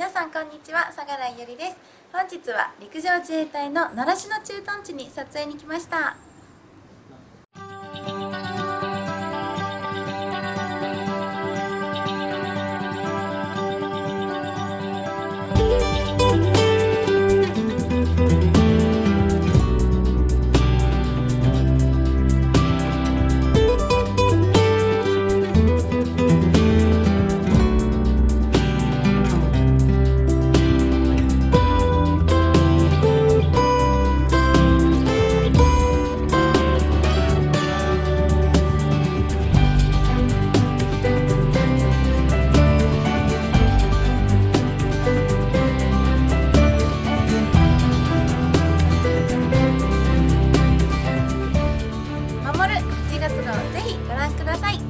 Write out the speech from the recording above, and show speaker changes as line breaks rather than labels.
皆さんこんにちは相良ゆりです。本日は陸上自衛隊の習志野駐屯地に撮影に来ました。月号ぜひご覧ください。